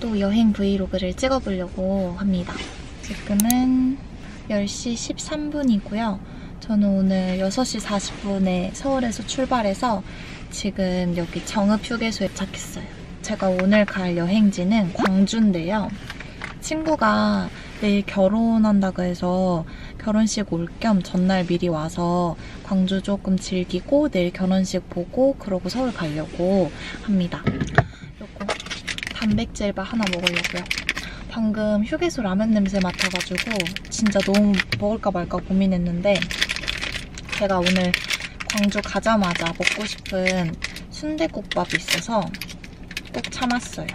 또 여행 브이로그를 찍어보려고 합니다. 지금은 10시 13분이고요. 저는 오늘 6시 40분에 서울에서 출발해서 지금 여기 정읍 휴게소에 도착했어요. 제가 오늘 갈 여행지는 광주인데요. 친구가 내일 결혼한다고 해서 결혼식 올 겸 전날 미리 와서 광주 조금 즐기고 내일 결혼식 보고 그러고 서울 가려고 합니다. 단백질바 하나 먹으려고요. 방금 휴게소 라면 냄새 맡아가지고 진짜 너무 먹을까 말까 고민했는데 제가 오늘 광주 가자마자 먹고 싶은 순대국밥이 있어서 꼭 참았어요.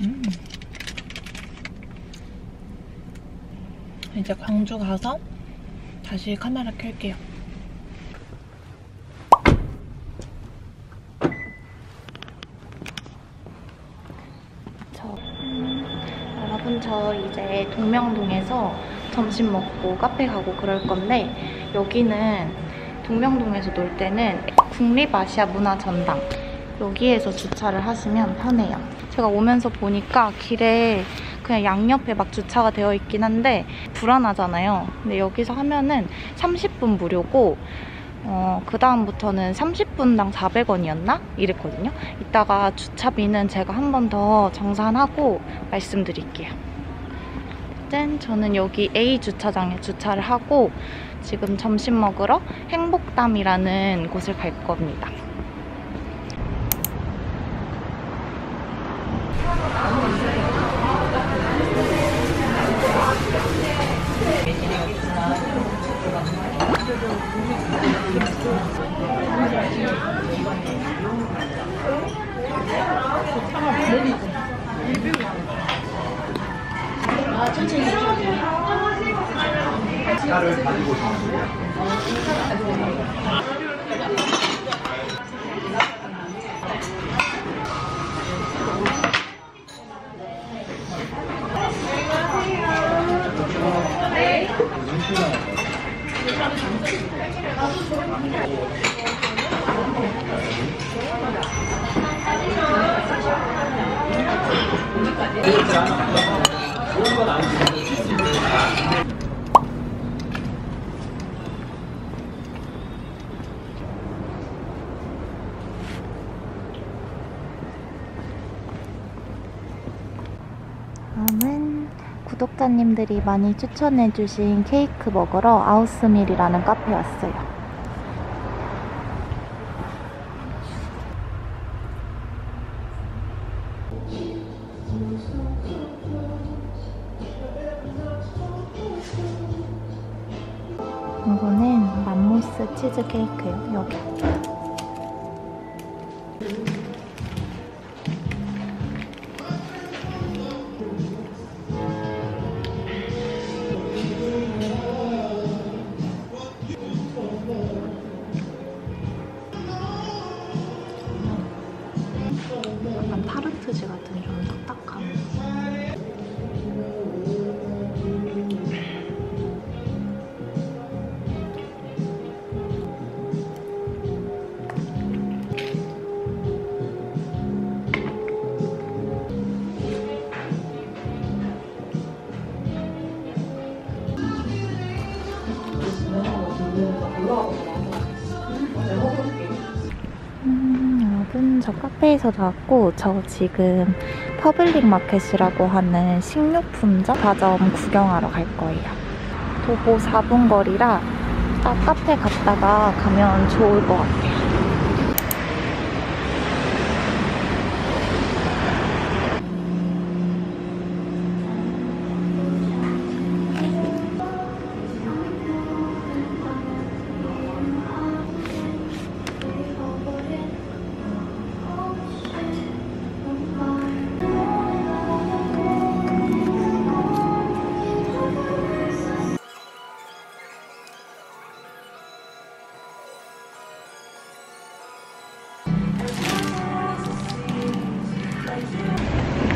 음. 이제 광주 가서 다시 카메라 켤게요. 저, 음, 여러분 저 이제 동명동에서 점심 먹고 카페 가고 그럴 건데 여기는 동명동에서 놀 때는 국립아시아 문화전당 여기에서 주차를 하시면 편해요. 제가 오면서 보니까 길에 그냥 양옆에 막 주차가 되어 있긴 한데 불안하잖아요. 근데 여기서 하면은 30분 무료고 어, 그 다음부터는 30분당 400원이었나? 이랬거든요. 이따가 주차비는 제가 한 번 더 정산하고 말씀드릴게요. 어쨌든 저는 여기 A 주차장에 주차를 하고 지금 점심 먹으러 행복담이라는 곳을 갈 겁니다. 다음은 구독자님들이 많이 추천해주신 케이크 먹으러 아우스밀이라는 카페 왔어요. 카페에서 나왔고 저 지금 Public Market이라고 하는 식료품점 가점 구경하러 갈 거예요. 도보 4분 거리라 딱 카페 갔다가 가면 좋을 것 같아요.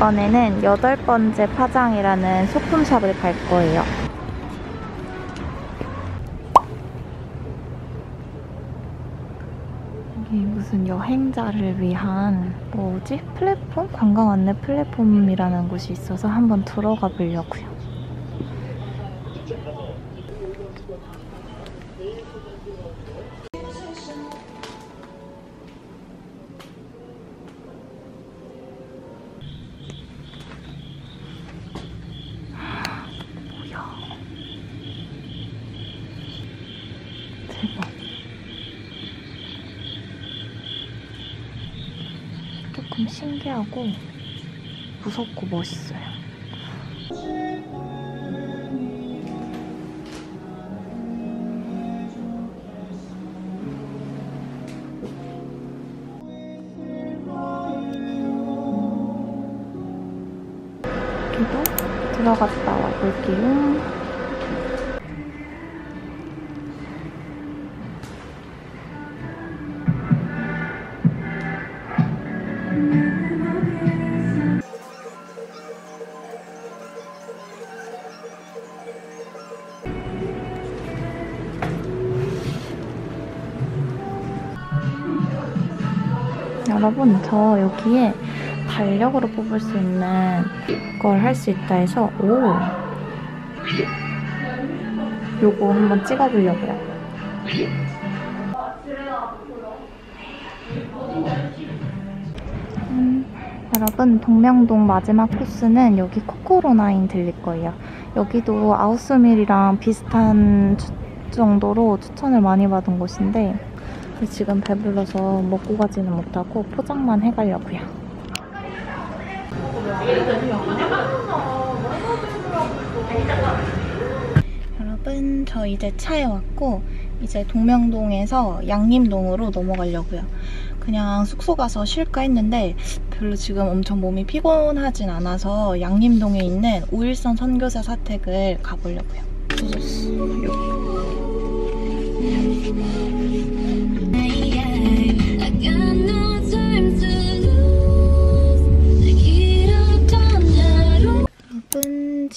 이번에는 여덟 번째 파장이라는 소품샵을 갈 거예요. 여기 무슨 여행자를 위한 뭐지? 플랫폼? 관광 안내 플랫폼이라는 곳이 있어서 한번 들어가 보려고요. 조금 신기하고 무섭고 멋있어요. 들어갔다 여러분, 저 여기에 달력으로 뽑을 수 있는 걸 할 수 있다 해서, 오! 요거 한번 찍어보려고요. 음, 여러분, 동명동 마지막 코스는 여기 코코로나인 들릴 거예요. 여기도 아우스밀이랑 비슷한 추- 정도로 추천을 많이 받은 곳인데, 지금 배불러서 먹고 가지는 못하고 포장만 해가려고요. 여러분, 저 이제 차에 왔고, 이제 동명동에서 양림동으로 넘어가려고요. 그냥 숙소 가서 쉴까 했는데, 별로 지금 엄청 몸이 피곤하진 않아서 양림동에 있는 우일선 선교사 사택을 가보려고요. I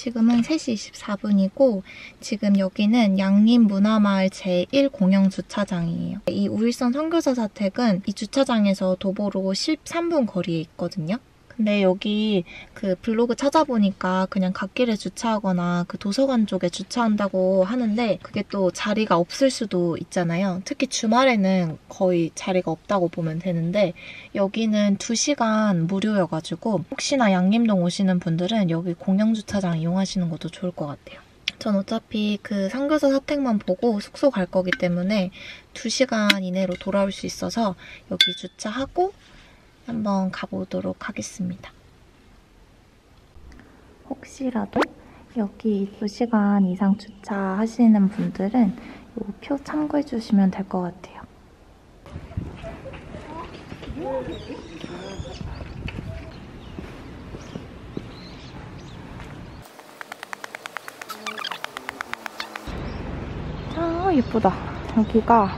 지금은 3시 24분이고, 지금 여기는 양림문화마을 제1공영 주차장이에요. 이 우일선 선교사 사택은 이 주차장에서 도보로 13분 거리에 있거든요. 근데 여기 그 블로그 찾아보니까 그냥 갓길에 주차하거나 그 도서관 쪽에 주차한다고 하는데 그게 또 자리가 없을 수도 있잖아요. 특히 주말에는 거의 자리가 없다고 보면 되는데 여기는 2시간 무료여가지고 혹시나 양림동 오시는 분들은 여기 공영주차장 이용하시는 것도 좋을 것 같아요. 전 어차피 그 상교사 사택만 보고 숙소 갈 거기 때문에 2시간 이내로 돌아올 수 있어서 여기 주차하고 한번 가보도록 하겠습니다. 혹시라도 여기 2시간 이상 주차하시는 분들은 이표 참고해 주시면 될 것 같아요. 아, 예쁘다. 여기가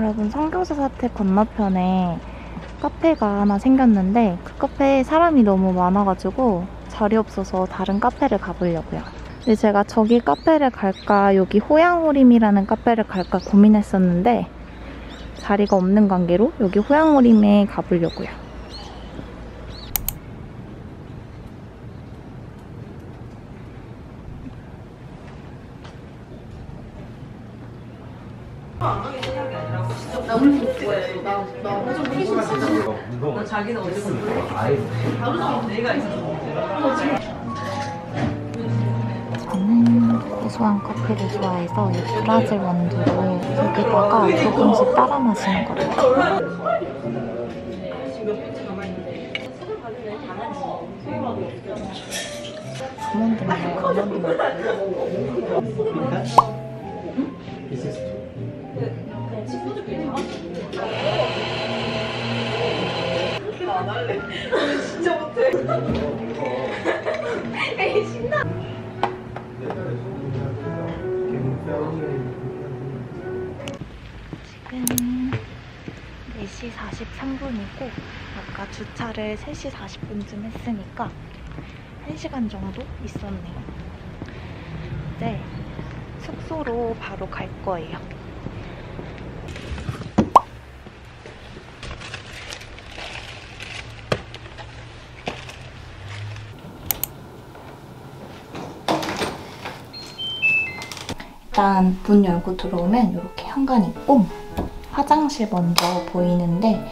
여러분 성교사 사택 건너편에 카페가 하나 생겼는데 그 카페에 사람이 너무 많아가지고 자리 없어서 다른 카페를 가보려고요. 근데 제가 저기 카페를 갈까 여기 호양호림이라는 카페를 갈까 고민했었는데 자리가 없는 관계로 여기 호양호림에 가보려고요. 저는 고소한 커피를 좋아해서 이 브라질 원두로 여기다가 조금씩 따라 마시는 거예요. 아몬드 맛, 아몬드 맛. 할래. 진짜 못해. 에이 신나. 지금 4시 43분이고 아까 주차를 3시 40분쯤 했으니까 1시간 정도 있었네요. 이제 숙소로 바로 갈 거예요. 일단 문 열고 들어오면 이렇게 현관 있고 화장실 먼저 보이는데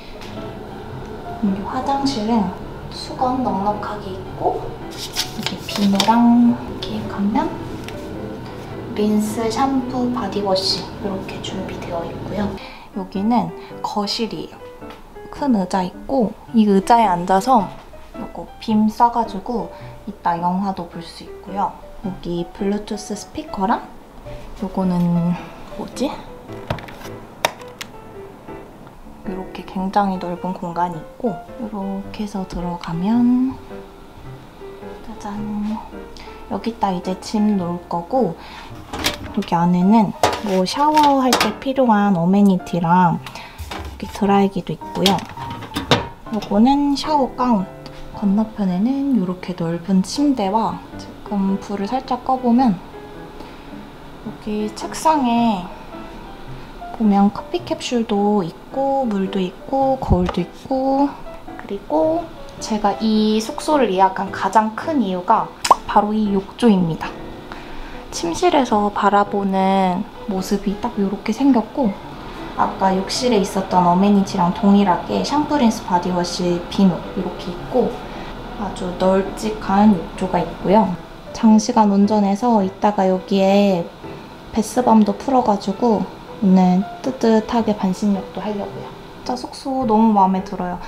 이 화장실은 수건 넉넉하게 있고 이렇게 비누랑 이렇게 가면 린스, 샴푸, body wash 이렇게 준비되어 있고요. 여기는 거실이에요. 큰 의자 있고 이 의자에 앉아서 이거 빔 써가지고 이따 영화도 볼 수 있고요. 여기 블루투스 스피커랑 요거는 뭐지? 이렇게 굉장히 넓은 공간이 있고 이렇게 해서 들어가면 짜잔 여기다 이제 짐 놓을 거고 여기 안에는 뭐 샤워할 때 필요한 어메니티랑 여기 드라이기도 있고요 요거는 샤워 가운 건너편에는 이렇게 넓은 침대와 지금 불을 살짝 꺼보면 여기 책상에 보면 커피 캡슐도 있고 물도 있고 거울도 있고 그리고 제가 이 숙소를 예약한 가장 큰 이유가 바로 이 욕조입니다. 침실에서 바라보는 모습이 딱 이렇게 생겼고 아까 욕실에 있었던 amenity랑 동일하게 샴푸, 린스, body wash, 비누 이렇게 있고 아주 널찍한 욕조가 있고요. 장시간 운전해서 이따가 여기에 bath bomb도 풀어가지고 오늘 뜨뜻하게 반신욕도 하려고요. 진짜 숙소 너무 마음에 들어요.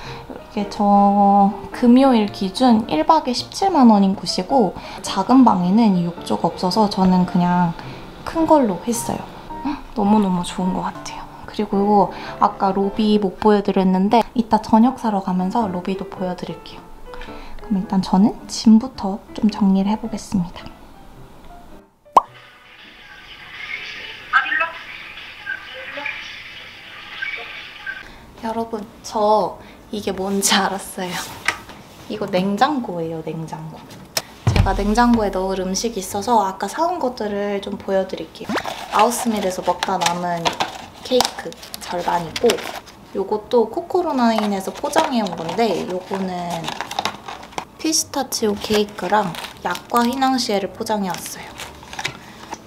이게 저 금요일 기준 1박에 17만 원인 곳이고 작은 방에는 이 욕조가 없어서 저는 그냥 큰 걸로 했어요. 너무너무 좋은 것 같아요. 그리고 아까 로비 못 보여드렸는데 이따 저녁 사러 가면서 로비도 보여드릴게요. 그럼 일단 저는 짐부터 좀 정리를 해보겠습니다. 여러분, 저 이게 뭔지 알았어요. 이거 냉장고예요, 냉장고. 제가 냉장고에 넣을 음식이 있어서 아까 사온 것들을 좀 보여드릴게요. 아웃스밀에서 먹다 남은 케이크 절반이고 요것도 코코로나인에서 포장해온 건데 요거는 피스타치오 케이크랑 약과 휘낭시에를 포장해왔어요.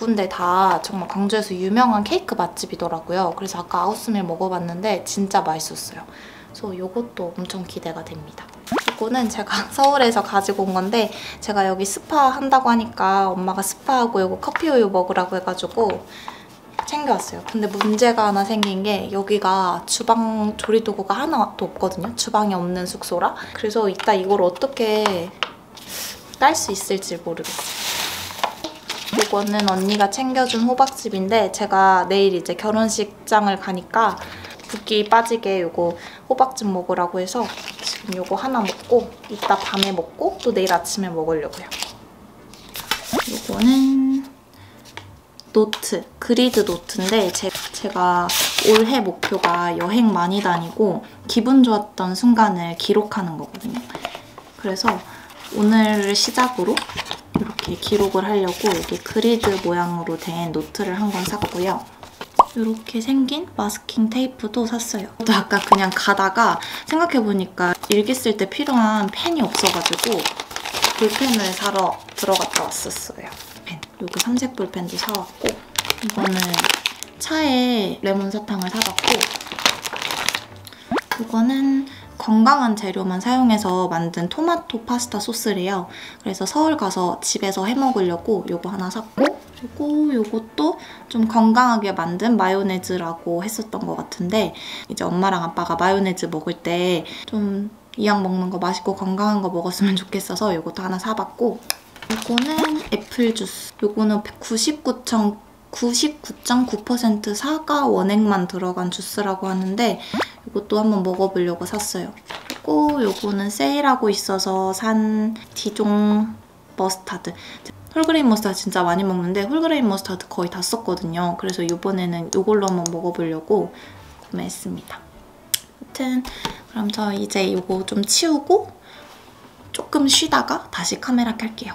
두 군데 다 정말 광주에서 유명한 케이크 맛집이더라고요. 그래서 아까 아웃스밀 먹어봤는데 진짜 맛있었어요. 그래서 이것도 엄청 기대가 됩니다. 이거는 제가 서울에서 가지고 온 건데 제가 여기 스파 한다고 하니까 엄마가 스파하고 이거 커피우유 먹으라고 해가지고 챙겨왔어요. 근데 문제가 하나 생긴 게 여기가 주방 조리도구가 하나도 없거든요. 주방이 없는 숙소라. 그래서 이따 이걸 어떻게 딸수 있을지 모르겠어요. 이거는 언니가 챙겨준 호박즙인데 제가 내일 이제 결혼식장을 가니까 붓기 빠지게 이거 호박즙 먹으라고 해서 지금 이거 하나 먹고 이따 밤에 먹고 또 내일 아침에 먹으려고요. 이거는 노트, 그리드 노트인데 제, 제가 올해 목표가 여행 많이 다니고 기분 좋았던 순간을 기록하는 거거든요. 그래서 오늘을 시작으로 이렇게 기록을 하려고 여기 그리드 모양으로 된 노트를 한 권 샀고요. 이렇게 생긴 마스킹 테이프도 샀어요. 또 아까 그냥 가다가 생각해보니까 일기 쓸 때 필요한 펜이 없어가지고 볼펜을 사러 들어갔다 왔었어요. 펜. 여기 삼색 볼펜도 사왔고 이거는 차에 레몬 사탕을 사봤고 이거는 건강한 재료만 사용해서 만든 토마토 파스타 소스래요. 그래서 서울 가서 집에서 해 먹으려고 이거 하나 샀고 그리고 이것도 좀 건강하게 만든 마요네즈라고 했었던 것 같은데 이제 엄마랑 아빠가 마요네즈 먹을 때좀 이왕 먹는 거 맛있고 건강한 거 먹었으면 좋겠어서 이것도 하나 사봤고 이거는 애플 주스. 이거는 99.9 99.9% 사과 원액만 들어간 주스라고 하는데 이것도 한번 먹어보려고 샀어요. 샀고 요거는 세일하고 있어서 산 디종 머스타드. whole grain 머스타드 진짜 많이 먹는데 whole grain 머스타드 거의 다 썼거든요. 그래서 이번에는 이걸로 한번 먹어보려고 구매했습니다. 아무튼 그럼 저 이제 이거 좀 치우고 조금 쉬다가 다시 카메라 켤게요.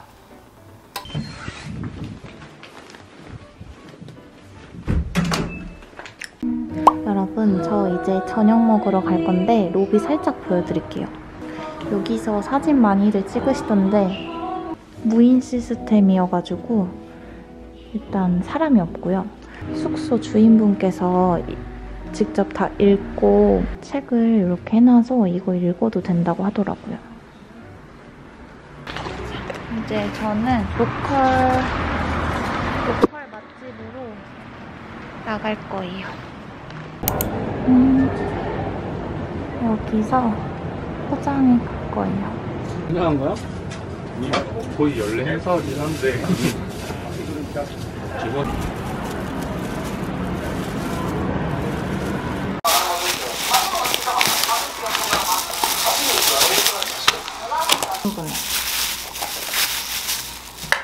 여러분 저 이제 저녁 먹으러 갈 건데 로비 살짝 보여드릴게요. 여기서 사진 많이들 찍으시던데 무인 시스템이어가지고 일단 사람이 없고요. 숙소 주인분께서 이- 직접 다 읽고 책을 이렇게 해놔서 이거 읽어도 된다고 하더라고요. 이제 저는 local local 맛집으로 나갈 거예요. 음, 여기서 포장해 갈 거예요. 생각한 거야? 거의 연례 행사긴 한데 이거네.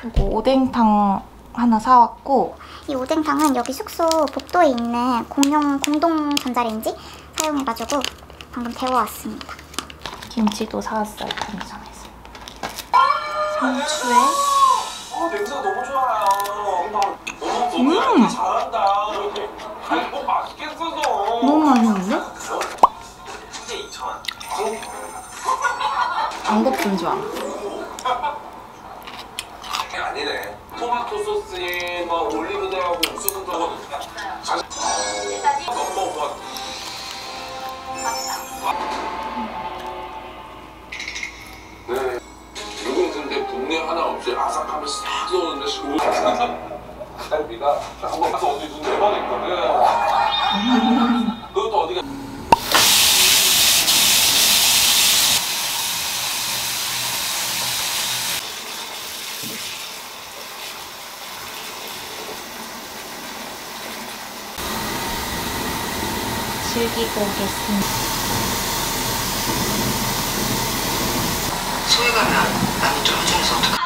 이거 오뎅탕 하나 사왔고 이 오뎅탕은 여기 숙소 복도에 있는 공용 공동 전자레인지 사용해가지고 방금 데워왔습니다. 김치도 사왔어요 편의점에서. 상추에 어, 냄새가 너무 좋아요. 너무 너무 음! 잘한다. 이렇게. 아니, 뭐 맛있겠어서. 너무 맛있는데? 진짜 2,000원. 안국 좀 좋아. 토마토 소스에 막 올리브대하고 옥수수 것 같아. 네. 이건 근데 분내 하나 없이 아삭함이 싹 쏘는데 시고 갈비가 한번 가서 어디 눈대번 있거든 그것도 어디가 즐기고 오겠습니다. 소위 가면 남이 떨어지면서 어떡하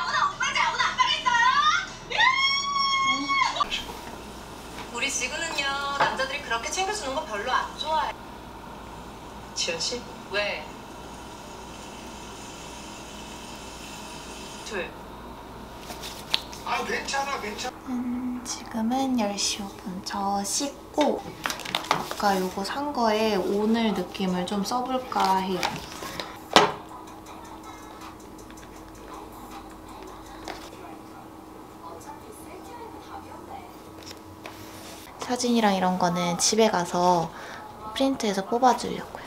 우리 지구는요 남자들이 그렇게 챙겨주는 거 별로 안 좋아해. 지연 씨? 왜? 둘. 아 괜찮아 괜찮아 음, 지금은 10시 5분. 저 씻고 아까 요거 산 거에 오늘 느낌을 좀 써볼까 해요. 사진이랑 이런 거는 집에 가서 프린트해서 뽑아주려고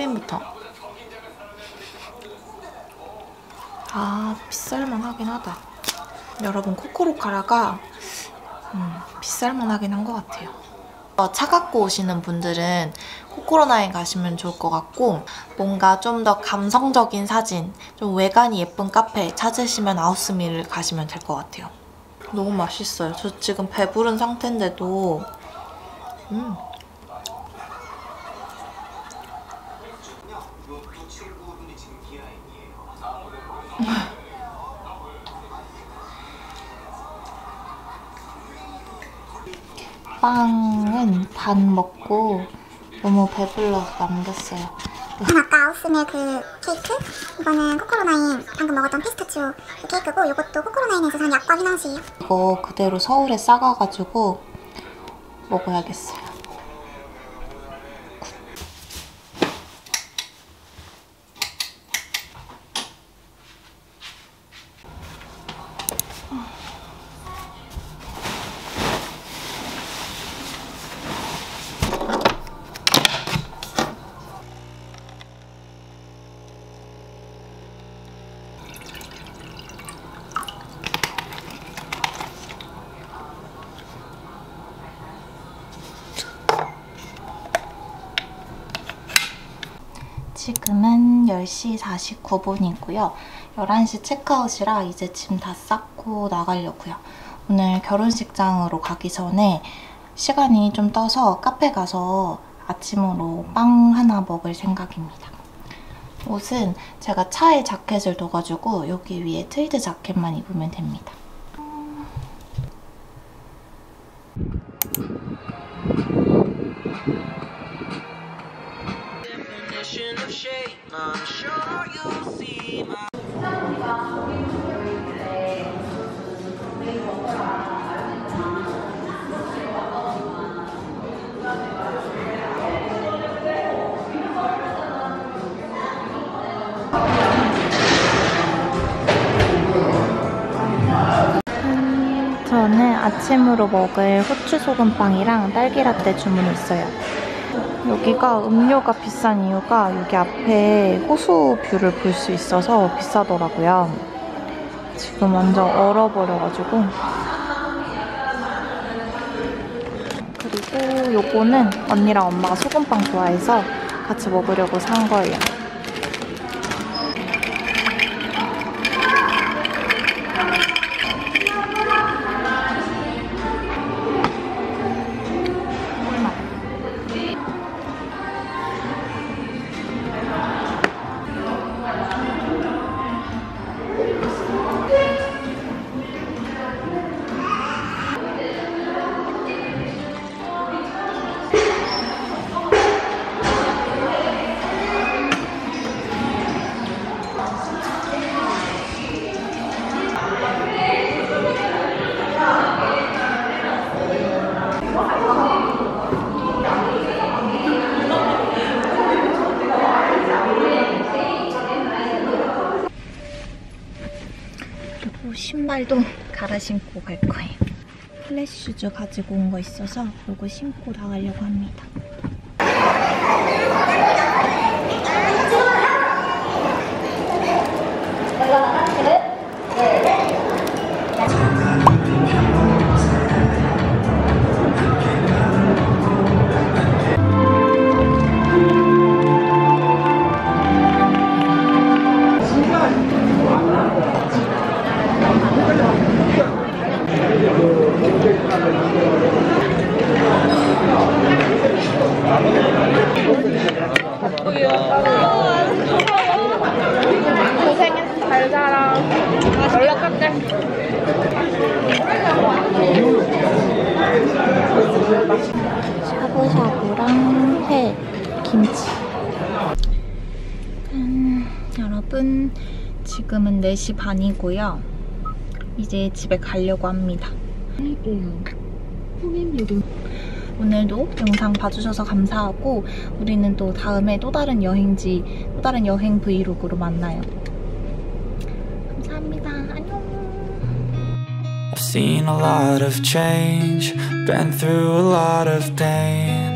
크림부터. 아, 비쌀만 하긴 하다. 여러분, 코코로카라가 음, 비쌀만 하긴 한 것 같아요. 어, 차 갖고 오시는 분들은 코코로나에 가시면 좋을 것 같고 뭔가 좀 더 감성적인 사진, 좀 외관이 예쁜 카페 찾으시면 아우스밀을 가시면 될 것 같아요. 너무 맛있어요. 저 지금 배부른 상태인데도 음, 빵은 반 먹고 너무 배불러서 남겼어요. 아까 아웃스밀 그 케이크? 이거는 코코로나인 방금 먹었던 피스타치오 그 케이크고 이것도 코코로나인에서 산 약과 휘낭시에요. 이거 그대로 서울에 싸가가지고 먹어야겠어요. 지금은 10시 49분이고요. 11시 체크아웃이라 이제 짐 다 쌌고 나가려고요. 오늘 결혼식장으로 가기 전에 시간이 좀 떠서 카페 가서 아침으로 빵 하나 먹을 생각입니다. 옷은 제가 차에 자켓을 둬가지고 여기 위에 트위드 자켓만 입으면 됩니다. 아침으로 먹을 후추 소금빵이랑 딸기라떼 주문했어요. 여기가 음료가 비싼 이유가 여기 앞에 호수 view를 볼 수 있어서 비싸더라고요. 지금 완전 얼어버려가지고. 그리고 요거는 언니랑 엄마가 소금빵 좋아해서 같이 먹으려고 산 거예요. 신고 갈 거예요. 플래시 슈즈 가지고 온 거 있어서 이거 신고 나가려고 합니다. 김치. 음, 여러분, 지금은 4시 반이고요. 이제 집에 가려고 합니다. 오늘도 영상 봐주셔서 감사하고 우리는 또 다음에 또 다른 여행지, 또 다른 여행 브이로그로 만나요. 감사합니다. 안녕. I've seen a lot of change, been through a lot of pain.